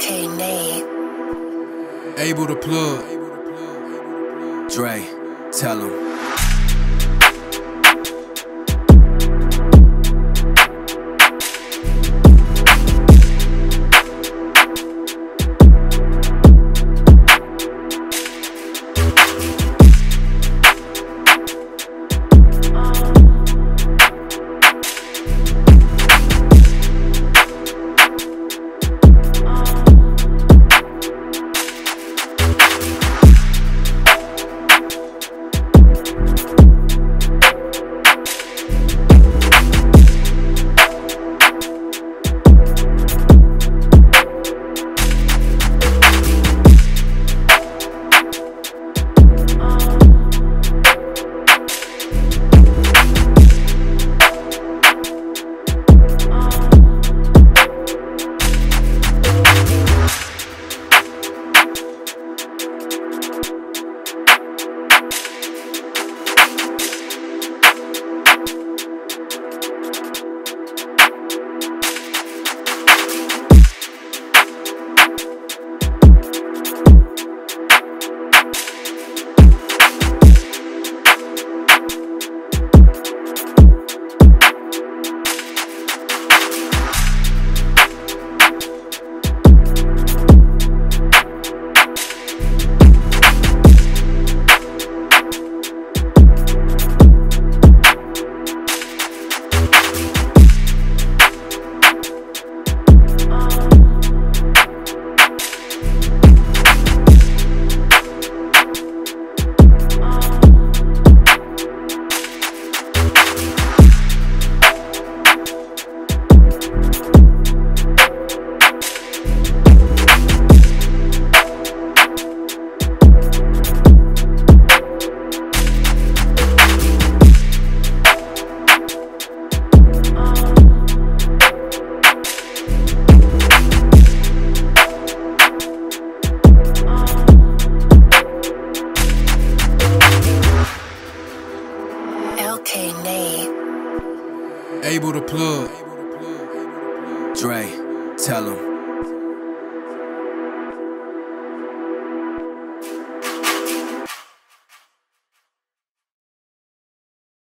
Nate. Able to plug. Dre, tell him. Able to plug. Dre, tell him.